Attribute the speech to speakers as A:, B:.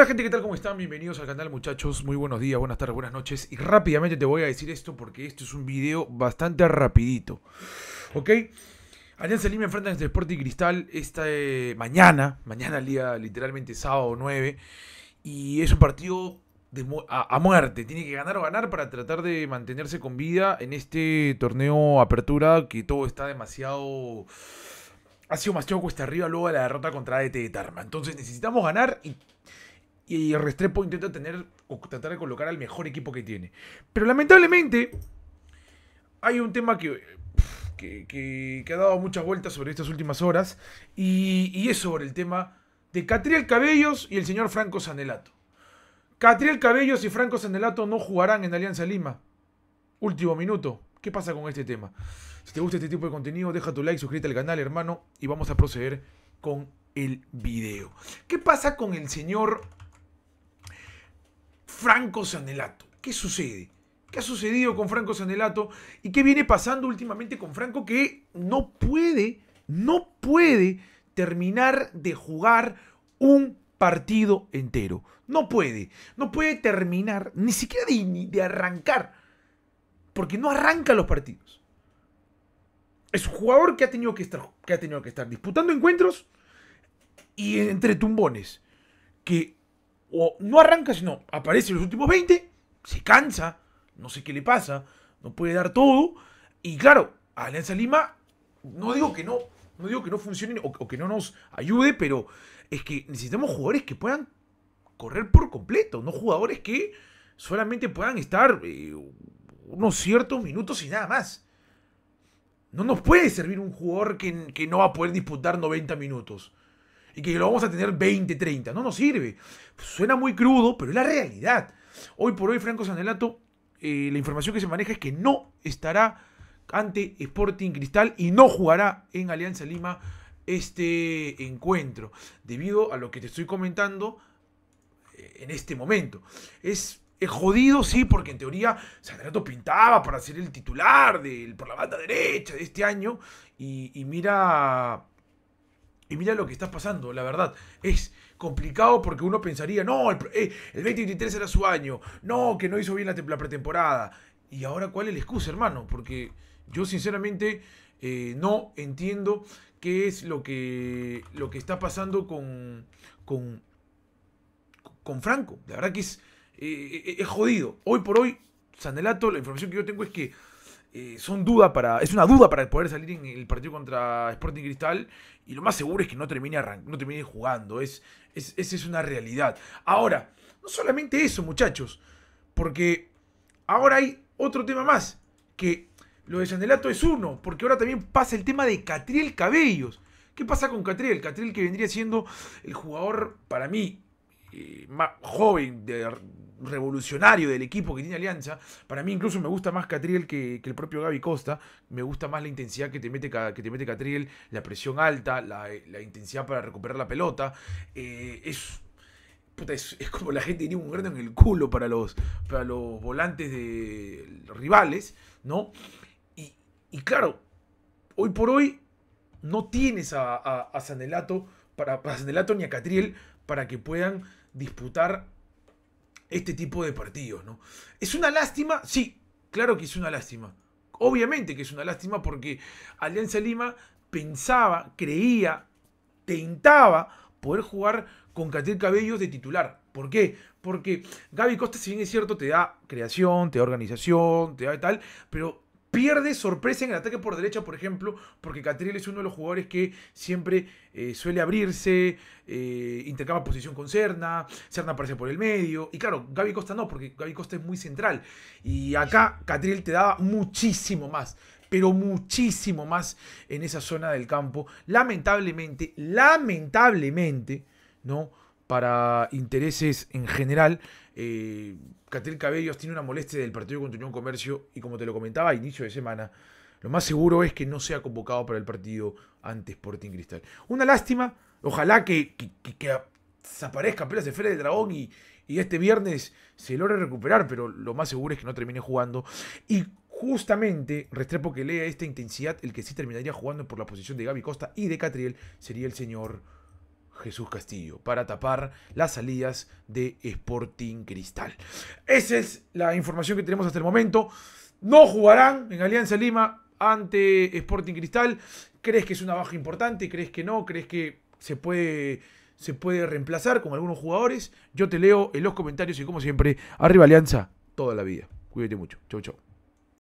A: Hola gente, ¿qué tal? ¿Cómo están? Bienvenidos al canal muchachos, muy buenos días, buenas tardes, buenas noches Y rápidamente te voy a decir esto porque esto es un video bastante rapidito ¿Ok? Alianza Lima enfrenta este Sporting Cristal esta eh, mañana, mañana el día literalmente sábado 9 Y es un partido a, muerte, tiene que ganar o ganar para tratar de mantenerse con vida en este torneo apertura que todo está demasiado ha sido demasiado cuesta arriba luego de la derrota contra ADT de Tarma. Entonces necesitamos ganar y y Restrepo intenta tener o tratar de colocar al mejor equipo que tiene. Pero lamentablemente hay un tema que, que, ha dado muchas vueltas sobre estas últimas horas y, es sobre el tema de Catriel Cabellos y el señor Franco Sanelato. Catriel Cabellos y Franco Sanelato no jugarán en Alianza Lima. Último minuto. ¿Qué pasa con este tema? Si te gusta este tipo de contenido, deja tu like, suscríbete al canal, hermano, y vamos a proceder con el video. ¿Qué pasa con el señor Franco Sanelato. ¿Qué sucede? ¿Qué ha sucedido con Franco Sanelato? ¿Y qué viene pasando últimamente con Franco que no puede, no puede terminar de jugar un partido entero? No puede. No puede terminar, ni siquiera de, de arrancar. Porque no arranca los partidos. Es un jugador que ha tenido que estar, que ha tenido que estar disputando encuentros y entre tumbones. Que o no arranca, sino aparece en los últimos 20, se cansa, no sé qué le pasa, no puede dar todo. Y claro, Alianza Lima, no digo que no, no digo que no funcione o, que no nos ayude, pero es que necesitamos jugadores que puedan correr por completo, no jugadores que solamente puedan estar eh, unos ciertos minutos y nada más. No nos puede servir un jugador que, que no va a poder disputar 90 minutos y que lo vamos a tener 20, 30. No nos sirve. Suena muy crudo, pero es la realidad. Hoy por hoy, Franco Sanelato, eh, la información que se maneja es que no estará ante Sporting Cristal y no jugará en Alianza Lima este encuentro, debido a lo que te estoy comentando eh, en este momento. Es, jodido, sí, porque en teoría Sanelato pintaba para ser el titular del, por la banda derecha de este año y mira y mira lo que está pasando, la verdad. Es complicado porque uno pensaría, no, el, 2023 eh, era su año, no, que no hizo bien la, pretemporada. Y ahora, ¿cuál es la excusa, hermano? Porque yo sinceramente eh, no entiendo qué es lo que, lo que está pasando con, con, con Franco. La verdad que es, eh, es jodido. Hoy por hoy, Sanelato, la información que yo tengo es que eh, son duda para, es una duda para poder salir en el partido contra Sporting Cristal y lo más seguro es que no termine, no termine jugando, es, es, esa es una realidad. Ahora, no solamente eso muchachos, porque ahora hay otro tema más, que lo de Sanelato es uno, porque ahora también pasa el tema de Catriel Cabellos. ¿Qué pasa con Catriel? Catriel que vendría siendo el jugador, para mí, eh, más joven, de, revolucionario del equipo que tiene Alianza. Para mí incluso me gusta más Catriel que, el propio Gaby Costa. Me gusta más la intensidad que te mete, que te mete Catriel, la presión alta, la, intensidad para recuperar la pelota. Eh, es, es, como la gente tenía un grano en el culo para los, para los volantes de rivales, ¿no? Y, claro, hoy por hoy no tienes a, a, Sanelato, para, a Sanelato ni a Catriel para que puedan disputar este tipo de partidos, ¿no? ¿Es una lástima? Sí, claro que es una lástima. Obviamente que es una lástima porque Alianza Lima pensaba, creía, tentaba poder jugar con Catil Cabellos de titular. ¿Por qué? Porque Gaby Costa, si bien es cierto, te da creación, te da organización, te da tal, pero pierde sorpresa en el ataque por derecha, por ejemplo, porque Catriel es uno de los jugadores que siempre eh, suele abrirse, eh, intercambia posición con Serna, Serna aparece por el medio, y claro, Gaby Costa no, porque Gaby Costa es muy central, y acá Catriel te daba muchísimo más, pero muchísimo más en esa zona del campo, lamentablemente, lamentablemente, ¿no? Para intereses en general, eh, Cabellos tiene una molestia del partido contra Unión Comercio y como te lo comentaba a inicio de semana, lo más seguro es que no sea convocado para el partido ante Sporting Cristal. Una lástima, ojalá que, que, que, desaparezca apenas de Feria del Dragón y, este viernes se logre recuperar, pero lo más seguro es que no termine jugando. Y justamente, Restrepo que lea esta intensidad, el que sí terminaría jugando por la posición de Gaby Costa y de Catriel sería el señor Jesús Castillo para tapar las salidas de Sporting Cristal. Esa es la información que tenemos hasta el momento. No jugarán en Alianza Lima ante Sporting Cristal. ¿Crees que es una baja importante? ¿Crees que no? ¿Crees que se puede, se puede reemplazar con algunos jugadores? Yo te leo en los comentarios y como siempre, arriba Alianza toda la vida. Cuídate mucho. Chau, chau.